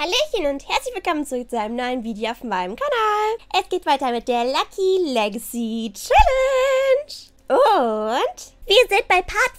Hallöchen und herzlich willkommen zurück zu einem neuen Video auf meinem Kanal. Es geht weiter mit der Lucky Legacy Challenge. Und wir sind bei Part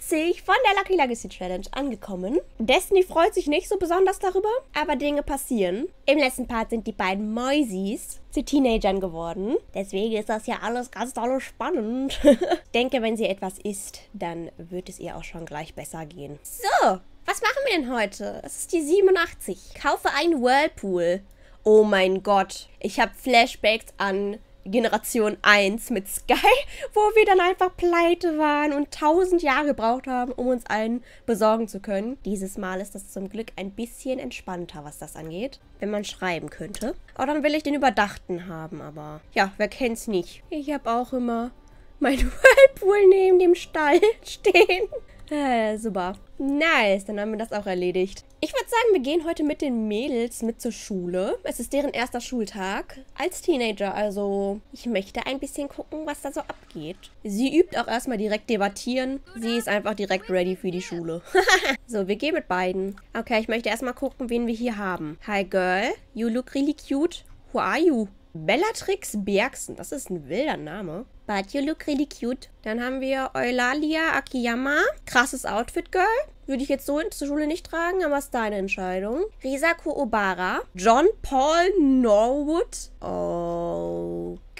50 von der Lucky Legacy Challenge angekommen. Destiny freut sich nicht so besonders darüber, aber Dinge passieren. Im letzten Part sind die beiden Mäusis zu Teenagern geworden. Deswegen ist das ja alles ganz toll spannend. ich denke, wenn sie etwas isst, dann wird es ihr auch schon gleich besser gehen. So, was machen wir denn heute? Es ist die 87. Kaufe einen Whirlpool. Oh mein Gott. Ich habe Flashbacks an Generation 1 mit Sky, wo wir dann einfach pleite waren und tausend Jahre gebraucht haben, um uns einen besorgen zu können. Dieses Mal ist das zum Glück ein bisschen entspannter, was das angeht, wenn man schreiben könnte. Oh, dann will ich den überdachten haben, aber ja, wer kennt's nicht? Ich habe auch immer mein Whirlpool neben dem Stall stehen. Äh, super. Nice, dann haben wir das auch erledigt. Ich würde sagen, wir gehen heute mit den Mädels mit zur Schule. Es ist deren erster Schultag als Teenager, also ich möchte ein bisschen gucken, was da so abgeht. Sie übt auch erstmal direkt debattieren. Sie ist einfach direkt ready für die Schule. so, wir gehen mit beiden. Okay, ich möchte erstmal gucken, wen wir hier haben. Hi girl, you look really cute. Who are you? Bellatrix Bergsen, das ist ein wilder Name. But you look really cute. Dann haben wir Eulalia Akiyama. Krasses Outfit, Girl. Würde ich jetzt so zur Schule nicht tragen, aber ist deine Entscheidung. Risako Obara. John Paul Norwood.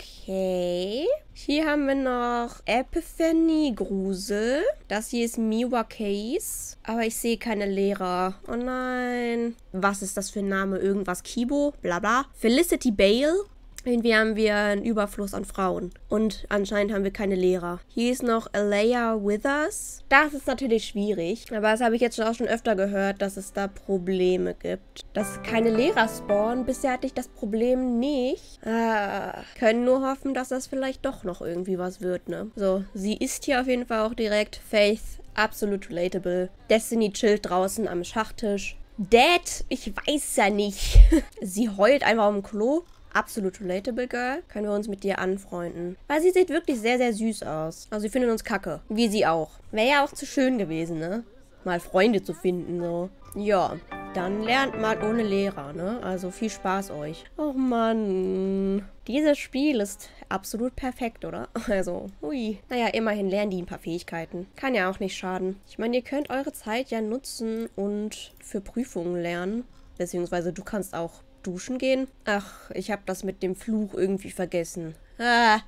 Okay. Hier haben wir noch Epiphany Grusel. Das hier ist Miwa Case. Aber ich sehe keine Lehrer. Oh nein. Was ist das für ein Name? Irgendwas Kibo? Bla Felicity Bale. Irgendwie haben wir einen Überfluss an Frauen. Und anscheinend haben wir keine Lehrer. Hier ist noch Alea Withers. Das ist natürlich schwierig. Aber das habe ich jetzt auch schon öfter gehört, dass es da Probleme gibt. Dass keine Lehrer spawnen. Bisher hatte ich das Problem nicht. Äh, können nur hoffen, dass das vielleicht doch noch irgendwie was wird, ne? So, sie ist hier auf jeden Fall auch direkt. Faith, absolut relatable. Destiny chillt draußen am Schachtisch. Dad, ich weiß ja nicht. sie heult einfach am Klo absolut relatable Girl, können wir uns mit dir anfreunden. Weil sie sieht wirklich sehr, sehr süß aus. Also sie finden uns kacke. Wie sie auch. Wäre ja auch zu schön gewesen, ne? Mal Freunde zu finden, so. Ja, dann lernt mal ohne Lehrer, ne? Also viel Spaß euch. Oh Mann. Dieses Spiel ist absolut perfekt, oder? Also, hui. Naja, immerhin lernen die ein paar Fähigkeiten. Kann ja auch nicht schaden. Ich meine, ihr könnt eure Zeit ja nutzen und für Prüfungen lernen. Beziehungsweise du kannst auch duschen gehen? Ach, ich habe das mit dem Fluch irgendwie vergessen. Ah,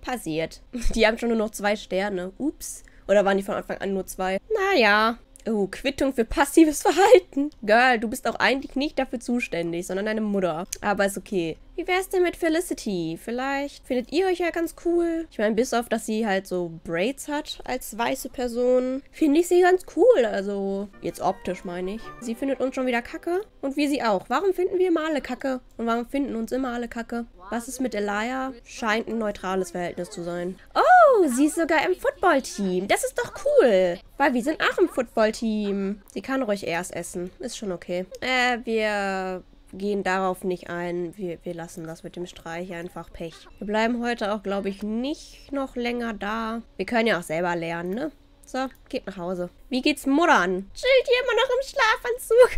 passiert. Die haben schon nur noch zwei Sterne. Ups. Oder waren die von Anfang an nur zwei? Naja, Oh, Quittung für passives Verhalten. Girl, du bist auch eigentlich nicht dafür zuständig, sondern deine Mutter. Aber ist okay. Wie wär's denn mit Felicity? Vielleicht findet ihr euch ja ganz cool. Ich meine, bis auf, dass sie halt so Braids hat als weiße Person, finde ich sie ganz cool. Also, jetzt optisch meine ich. Sie findet uns schon wieder kacke. Und wir sie auch. Warum finden wir immer alle kacke? Und warum finden uns immer alle kacke? Was ist mit Elia? Scheint ein neutrales Verhältnis zu sein. Oh! sie ist sogar im Footballteam. Das ist doch cool. Weil wir sind auch im Footballteam. Sie kann ruhig erst essen. Ist schon okay. Äh, wir gehen darauf nicht ein. Wir, wir lassen das mit dem Streich einfach Pech. Wir bleiben heute auch, glaube ich, nicht noch länger da. Wir können ja auch selber lernen, ne? So, geht nach Hause. Wie geht's Mutter an? Chillt hier immer noch im Schlafanzug.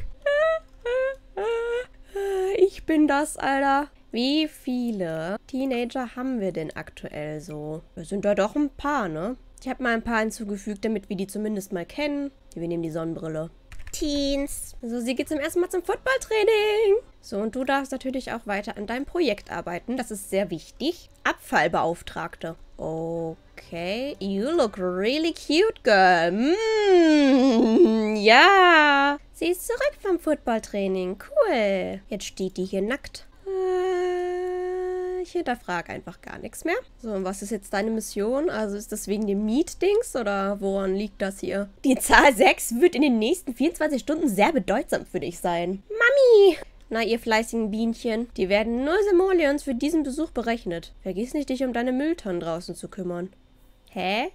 ich bin das, Alter. Wie viele Teenager haben wir denn aktuell so? Das sind da doch ein paar, ne? Ich habe mal ein paar hinzugefügt, damit wir die zumindest mal kennen. Wir nehmen die Sonnenbrille. Teens. So, sie geht zum ersten Mal zum Footballtraining. So, und du darfst natürlich auch weiter an deinem Projekt arbeiten. Das ist sehr wichtig. Abfallbeauftragte. Okay. You look really cute, girl. Mm, ja. Sie ist zurück vom Footballtraining. Cool. Jetzt steht die hier nackt. Äh, ich hinterfrage einfach gar nichts mehr. So, und was ist jetzt deine Mission? Also ist das wegen dem Meet-Dings oder woran liegt das hier? Die Zahl 6 wird in den nächsten 24 Stunden sehr bedeutsam für dich sein. Mami! Na, ihr fleißigen Bienchen, die werden nur Simoleons für diesen Besuch berechnet. Vergiss nicht, dich um deine Mülltonnen draußen zu kümmern. Hä?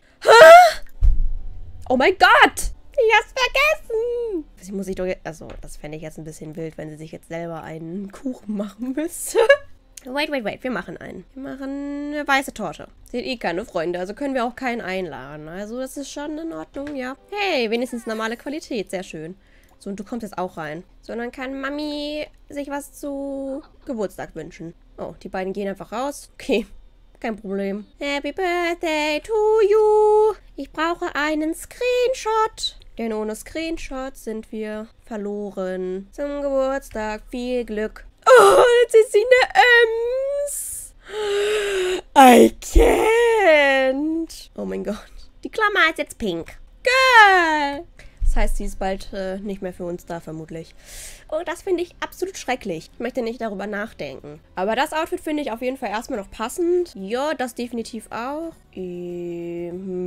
Oh mein Gott! Ich hab's vergessen. Sie muss sich doch jetzt... Also, das fände ich jetzt ein bisschen wild, wenn sie sich jetzt selber einen Kuchen machen müsste. Wait, wait, wait. Wir machen einen. Wir machen eine weiße Torte. Sind eh keine Freunde, also können wir auch keinen einladen. Also, das ist schon in Ordnung, ja. Hey, wenigstens normale Qualität. Sehr schön. So, und du kommst jetzt auch rein. So, und dann kann Mami sich was zu Geburtstag wünschen. Oh, die beiden gehen einfach raus. Okay, kein Problem. Happy Birthday to you. Ich brauche einen Screenshot. Denn ohne Screenshot sind wir verloren. Zum Geburtstag viel Glück. Oh, jetzt ist sie eine Ems. I can't. Oh mein Gott. Die Klammer ist jetzt pink. Geil. Das heißt, sie ist bald äh, nicht mehr für uns da, vermutlich. Und das finde ich absolut schrecklich. Ich möchte nicht darüber nachdenken. Aber das Outfit finde ich auf jeden Fall erstmal noch passend. Ja, das definitiv auch. Ähm,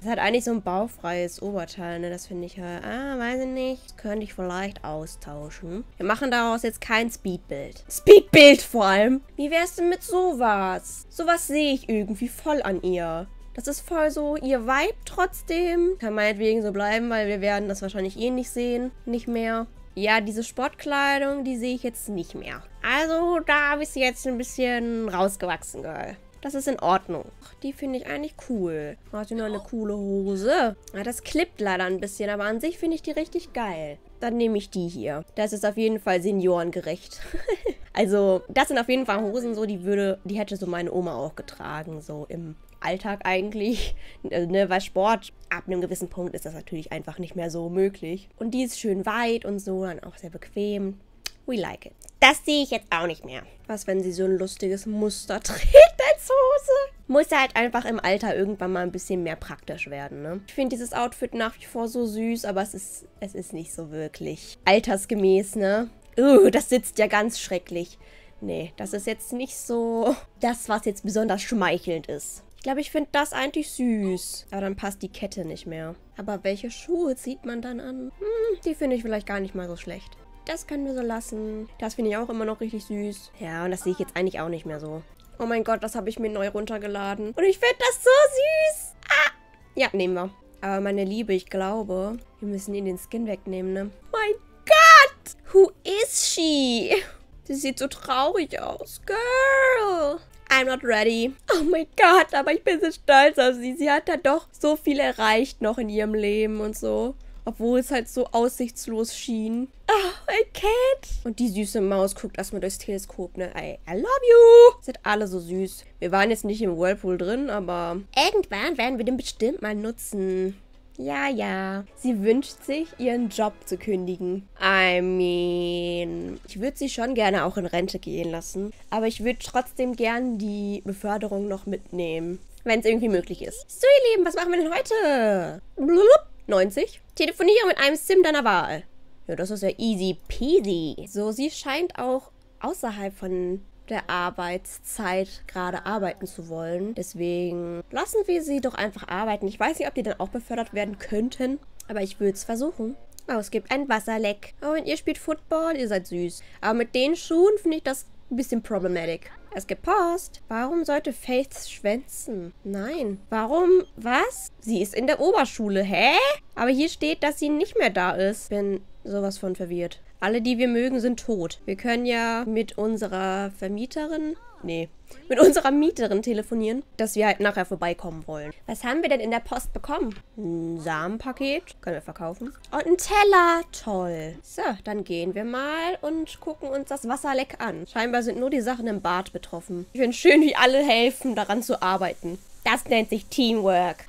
das hat eigentlich so ein baufreies Oberteil, ne? Das finde ich halt... Ah, weiß ich nicht. Das könnte ich vielleicht austauschen. Wir machen daraus jetzt kein Speedbild. Speedbild vor allem. Wie wär's denn mit sowas? Sowas sehe ich irgendwie voll an ihr. Das ist voll so ihr Vibe trotzdem. Kann meinetwegen so bleiben, weil wir werden das wahrscheinlich eh nicht sehen. Nicht mehr. Ja, diese Sportkleidung, die sehe ich jetzt nicht mehr. Also, da bist du jetzt ein bisschen rausgewachsen, Girl. Das ist in Ordnung. Die finde ich eigentlich cool. Hat sie noch eine coole Hose. Ja, das klippt leider ein bisschen, aber an sich finde ich die richtig geil. Dann nehme ich die hier. Das ist auf jeden Fall seniorengerecht. also, das sind auf jeden Fall Hosen, so, die würde, die hätte so meine Oma auch getragen, so im Alltag eigentlich, äh, ne, weil Sport ab einem gewissen Punkt ist das natürlich einfach nicht mehr so möglich. Und die ist schön weit und so, dann auch sehr bequem. We like it. Das sehe ich jetzt auch nicht mehr. Was, wenn sie so ein lustiges Muster trägt als Hose? Muss halt einfach im Alter irgendwann mal ein bisschen mehr praktisch werden, ne? Ich finde dieses Outfit nach wie vor so süß, aber es ist, es ist nicht so wirklich altersgemäß, ne? Uh, das sitzt ja ganz schrecklich. Nee, das ist jetzt nicht so das, was jetzt besonders schmeichelnd ist glaube, ich finde das eigentlich süß. Aber dann passt die Kette nicht mehr. Aber welche Schuhe zieht man dann an? Hm, die finde ich vielleicht gar nicht mal so schlecht. Das können wir so lassen. Das finde ich auch immer noch richtig süß. Ja, und das sehe ich jetzt eigentlich auch nicht mehr so. Oh mein Gott, das habe ich mir neu runtergeladen. Und ich finde das so süß. Ah! Ja, nehmen wir. Aber meine Liebe, ich glaube, wir müssen ihn den Skin wegnehmen, ne? Mein Gott! Who is she? Sie sieht so traurig aus. Girl! I'm not ready. Oh mein Gott, aber ich bin so stolz auf sie. Sie hat da doch so viel erreicht noch in ihrem Leben und so. Obwohl es halt so aussichtslos schien. Oh, I can't. Und die süße Maus guckt erstmal durchs Teleskop, ne? I, I love you. Sind alle so süß. Wir waren jetzt nicht im Whirlpool drin, aber irgendwann werden wir den bestimmt mal nutzen. Ja, ja. Sie wünscht sich, ihren Job zu kündigen. I mean, ich würde sie schon gerne auch in Rente gehen lassen. Aber ich würde trotzdem gern die Beförderung noch mitnehmen. Wenn es irgendwie möglich ist. So, ihr Lieben, was machen wir denn heute? Blub, 90. Telefoniere mit einem Sim deiner Wahl. Ja, das ist ja easy peasy. So, sie scheint auch außerhalb von der Arbeitszeit gerade arbeiten zu wollen. Deswegen lassen wir sie doch einfach arbeiten. Ich weiß nicht, ob die dann auch befördert werden könnten, aber ich würde es versuchen. Oh, es gibt ein Wasserleck. Oh, und ihr spielt Football, ihr seid süß. Aber mit den Schuhen finde ich das ein bisschen problematic. Es gibt Post. Warum sollte Faith schwänzen? Nein. Warum? Was? Sie ist in der Oberschule. Hä? Aber hier steht, dass sie nicht mehr da ist. Bin sowas von verwirrt. Alle, die wir mögen, sind tot. Wir können ja mit unserer Vermieterin, nee, mit unserer Mieterin telefonieren, dass wir halt nachher vorbeikommen wollen. Was haben wir denn in der Post bekommen? Ein Samenpaket. Können wir verkaufen. Und ein Teller. Toll. So, dann gehen wir mal und gucken uns das Wasserleck an. Scheinbar sind nur die Sachen im Bad betroffen. Ich finde schön, wie alle helfen, daran zu arbeiten. Das nennt sich Teamwork.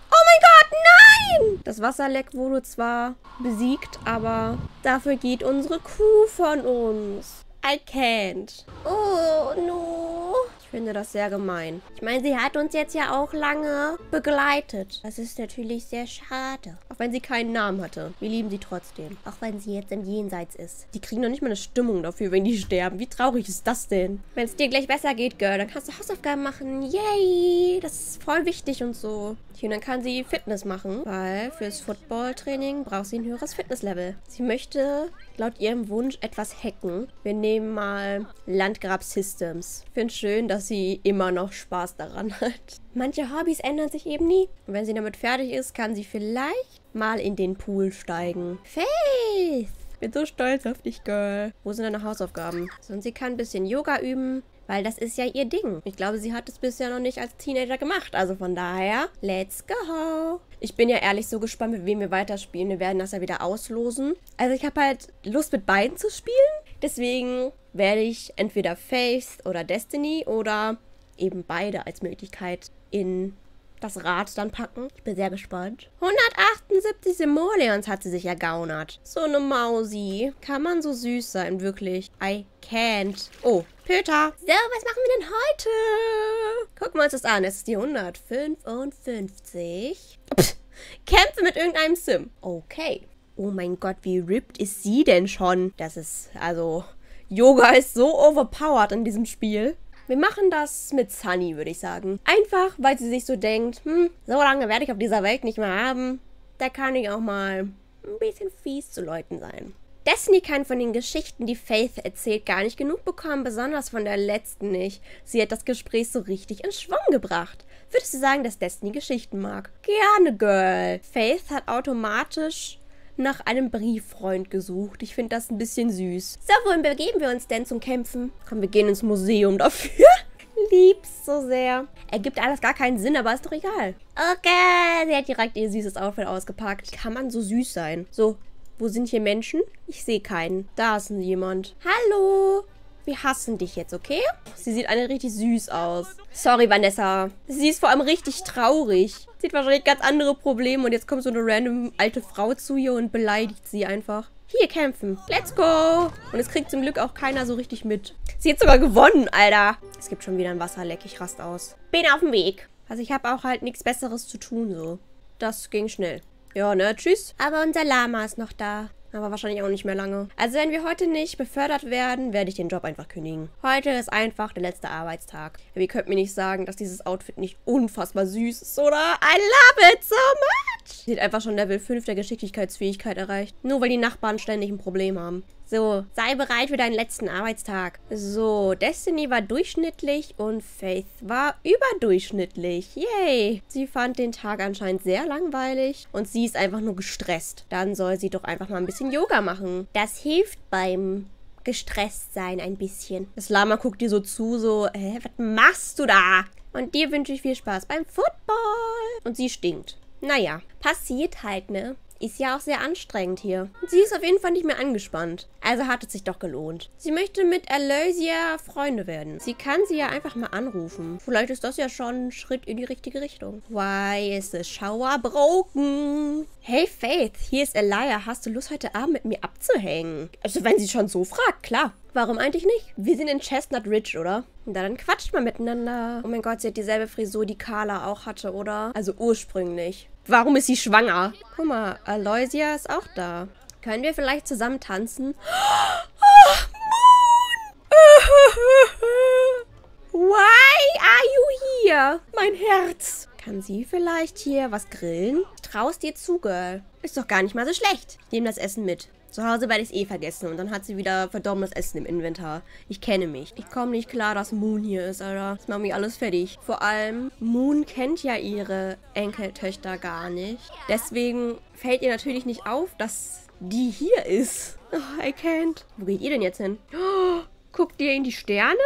Nein! Das Wasserleck wurde zwar besiegt, aber dafür geht unsere Kuh von uns. I can't. Oh, no. Ich finde das sehr gemein. Ich meine, sie hat uns jetzt ja auch lange begleitet. Das ist natürlich sehr schade. Auch wenn sie keinen Namen hatte. Wir lieben sie trotzdem. Auch wenn sie jetzt im Jenseits ist. Die kriegen noch nicht mal eine Stimmung dafür, wenn die sterben. Wie traurig ist das denn? Wenn es dir gleich besser geht, Girl, dann kannst du Hausaufgaben machen. Yay! Das ist voll wichtig und so. Und dann kann sie Fitness machen, weil fürs Footballtraining braucht sie ein höheres Fitnesslevel. Sie möchte laut ihrem Wunsch etwas hacken. Wir nehmen mal Landgrab Systems. Ich finde schön, dass sie immer noch Spaß daran hat. Manche Hobbys ändern sich eben nie. Und wenn sie damit fertig ist, kann sie vielleicht mal in den Pool steigen. Faith! Bin so stolz auf dich, Girl. Wo sind deine Hausaufgaben? So, und sie kann ein bisschen Yoga üben. Weil das ist ja ihr Ding. Ich glaube, sie hat es bisher noch nicht als Teenager gemacht. Also von daher, let's go. Ich bin ja ehrlich so gespannt, mit wem wir weiterspielen. Wir werden das ja wieder auslosen. Also ich habe halt Lust, mit beiden zu spielen. Deswegen werde ich entweder Faith oder Destiny oder eben beide als Möglichkeit in das Rad dann packen. Ich bin sehr gespannt. 178 Simoleons hat sie sich ergaunert. So eine Mausi. Kann man so süß sein, wirklich. I can't. Oh, Peter. So, was machen wir denn heute? Gucken wir uns das an. Es ist die 155. Pff, Kämpfe mit irgendeinem Sim. Okay. Oh mein Gott, wie ripped ist sie denn schon? Das ist, also... Yoga ist so overpowered in diesem Spiel. Wir machen das mit Sunny, würde ich sagen. Einfach, weil sie sich so denkt, hm, so lange werde ich auf dieser Welt nicht mehr haben. Da kann ich auch mal ein bisschen fies zu Leuten sein. Destiny kann von den Geschichten, die Faith erzählt, gar nicht genug bekommen, besonders von der letzten nicht. Sie hat das Gespräch so richtig in Schwung gebracht. Würdest du sagen, dass Destiny Geschichten mag? Gerne, Girl. Faith hat automatisch nach einem Brieffreund gesucht. Ich finde das ein bisschen süß. So, wohin begeben wir uns denn zum Kämpfen? Komm, wir gehen ins Museum dafür. Lieb's so sehr. Ergibt alles gar keinen Sinn, aber ist doch egal. Okay, sie hat direkt ihr süßes Outfit ausgepackt. Kann man so süß sein? So, wo sind hier Menschen? Ich sehe keinen. Da ist jemand. Hallo. Wir hassen dich jetzt, okay? Sie sieht eine richtig süß aus. Sorry, Vanessa. Sie ist vor allem richtig traurig. Sie hat wahrscheinlich ganz andere Probleme und jetzt kommt so eine random alte Frau zu ihr und beleidigt sie einfach. Hier kämpfen. Let's go. Und es kriegt zum Glück auch keiner so richtig mit. Sie hat sogar gewonnen, Alter. Es gibt schon wieder ein Wasserleck. Ich rast aus. Bin auf dem Weg. Also ich habe auch halt nichts Besseres zu tun, so. Das ging schnell. Ja, ne? Tschüss. Aber unser Lama ist noch da. Aber wahrscheinlich auch nicht mehr lange. Also wenn wir heute nicht befördert werden, werde ich den Job einfach kündigen. Heute ist einfach der letzte Arbeitstag. Ihr könnt mir nicht sagen, dass dieses Outfit nicht unfassbar süß ist, oder? I love it so much! Sie hat einfach schon Level 5 der Geschicklichkeitsfähigkeit erreicht. Nur weil die Nachbarn ständig ein Problem haben. So, sei bereit für deinen letzten Arbeitstag. So, Destiny war durchschnittlich und Faith war überdurchschnittlich. Yay! Sie fand den Tag anscheinend sehr langweilig und sie ist einfach nur gestresst. Dann soll sie doch einfach mal ein bisschen Yoga machen. Das hilft beim gestresst sein ein bisschen. Das Lama guckt dir so zu, so, hä, was machst du da? Und dir wünsche ich viel Spaß beim Football. Und sie stinkt. Naja, passiert halt, ne? Ist ja auch sehr anstrengend hier. Sie ist auf jeden Fall nicht mehr angespannt. Also hat es sich doch gelohnt. Sie möchte mit Aloysia Freunde werden. Sie kann sie ja einfach mal anrufen. Vielleicht ist das ja schon ein Schritt in die richtige Richtung. Why is the shower broken? Hey Faith, hier ist Elia. Hast du Lust, heute Abend mit mir abzuhängen? Also wenn sie schon so fragt, klar. Warum eigentlich nicht? Wir sind in Chestnut Ridge, oder? Und dann quatscht man miteinander. Oh mein Gott, sie hat dieselbe Frisur, die Carla auch hatte, oder? Also ursprünglich. Warum ist sie schwanger? Guck mal, Aloysia ist auch da. Können wir vielleicht zusammen tanzen? Oh, Moon! Why are you here? Mein Herz. Kann sie vielleicht hier was grillen? Traust dir zu, Girl. Ist doch gar nicht mal so schlecht. Ich nehme das Essen mit. Zu Hause werde ich es eh vergessen und dann hat sie wieder verdorbenes Essen im Inventar. Ich kenne mich. Ich komme nicht klar, dass Moon hier ist, Alter. Das macht mich alles fertig. Vor allem, Moon kennt ja ihre Enkeltöchter gar nicht. Deswegen fällt ihr natürlich nicht auf, dass die hier ist. Oh, I can't. Wo geht ihr denn jetzt hin? Oh, guckt ihr in die Sterne?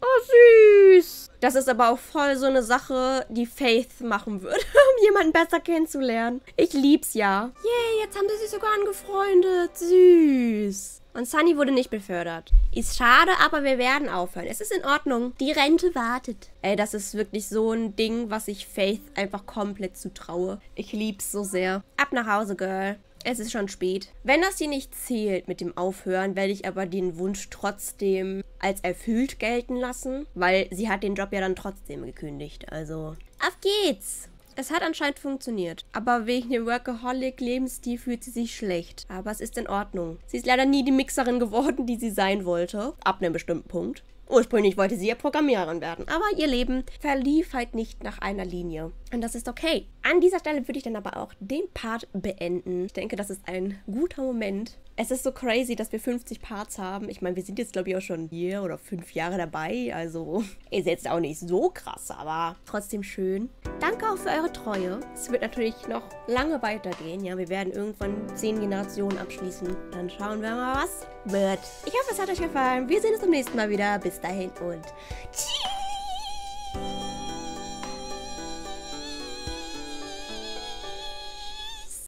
Oh, süß. Das ist aber auch voll so eine Sache, die Faith machen würde, jemanden besser kennenzulernen. Ich lieb's ja. Yay, jetzt haben sie sich sogar angefreundet. Süß. Und Sunny wurde nicht befördert. Ist schade, aber wir werden aufhören. Es ist in Ordnung. Die Rente wartet. Ey, das ist wirklich so ein Ding, was ich Faith einfach komplett zutraue. Ich lieb's so sehr. Ab nach Hause, Girl. Es ist schon spät. Wenn das hier nicht zählt mit dem Aufhören, werde ich aber den Wunsch trotzdem als erfüllt gelten lassen, weil sie hat den Job ja dann trotzdem gekündigt. Also, auf geht's! Es hat anscheinend funktioniert. Aber wegen dem Workaholic-Lebensstil fühlt sie sich schlecht. Aber es ist in Ordnung. Sie ist leider nie die Mixerin geworden, die sie sein wollte. Ab einem bestimmten Punkt. Ursprünglich wollte sie ja Programmiererin werden, aber ihr Leben verlief halt nicht nach einer Linie. Und das ist okay. An dieser Stelle würde ich dann aber auch den Part beenden. Ich denke, das ist ein guter Moment. Es ist so crazy, dass wir 50 Parts haben. Ich meine, wir sind jetzt, glaube ich, auch schon vier oder fünf Jahre dabei. Also ist jetzt auch nicht so krass, aber trotzdem schön. Danke auch für eure Treue. Es wird natürlich noch lange weitergehen. Ja, wir werden irgendwann zehn Generationen abschließen. Dann schauen wir mal, was wird. Ich hoffe, es hat euch gefallen. Wir sehen uns beim nächsten Mal wieder. Bis dahin und tschüss.